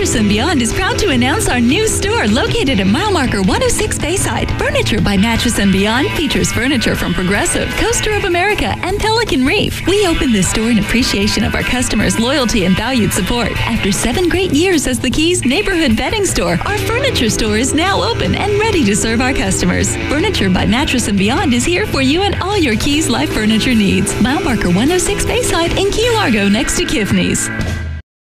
Mattress and Beyond is proud to announce our new store located at mile marker 106 Bayside. Furniture by Mattress and Beyond features furniture from Progressive, Coaster of America, and Pelican Reef. We opened this store in appreciation of our customers' loyalty and valued support. After seven great years as the Keys neighborhood bedding store, our furniture store is now open and ready to serve our customers. Furniture by Mattress and Beyond is here for you and all your Keys life furniture needs. Mile marker 106 Bayside in Key Largo next to Kiffney's.